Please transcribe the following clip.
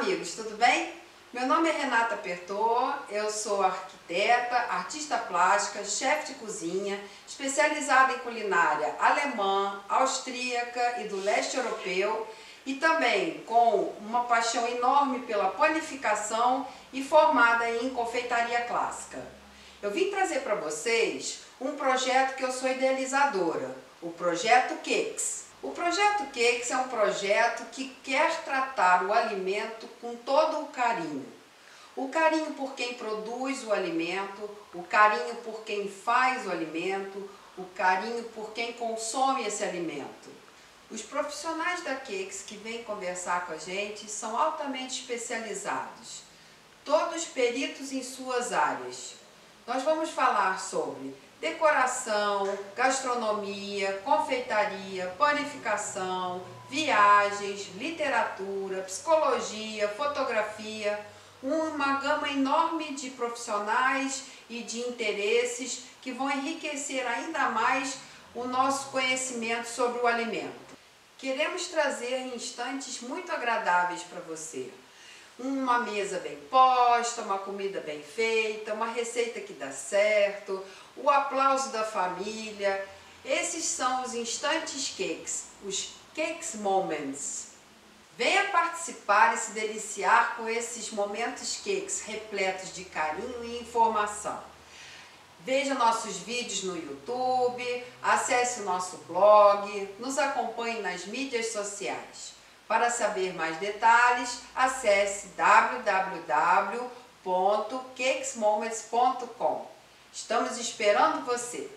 Amigos, tudo bem? Meu nome é Renata Pertot, eu sou arquiteta, artista plástica, chefe de cozinha, especializada em culinária alemã, austríaca e do leste europeu e também com uma paixão enorme pela panificação e formada em confeitaria clássica. Eu vim trazer para vocês um projeto que eu sou idealizadora, o Projeto Cakes. O projeto Cakes é um projeto que quer tratar o alimento com todo o carinho. O carinho por quem produz o alimento, o carinho por quem faz o alimento, o carinho por quem consome esse alimento. Os profissionais da Cakes que vêm conversar com a gente são altamente especializados, todos peritos em suas áreas. Nós vamos falar sobre decoração, gastronomia, confeitaria, panificação, viagens, literatura, psicologia, fotografia, uma gama enorme de profissionais e de interesses que vão enriquecer ainda mais o nosso conhecimento sobre o alimento. Queremos trazer instantes muito agradáveis para você uma mesa bem posta, uma comida bem feita, uma receita que dá certo, o aplauso da família. Esses são os instantes cakes, os cakes moments. Venha participar e se deliciar com esses momentos cakes repletos de carinho e informação. Veja nossos vídeos no YouTube, acesse o nosso blog, nos acompanhe nas mídias sociais. Para saber mais detalhes, acesse www.cakesmoments.com. Estamos esperando você!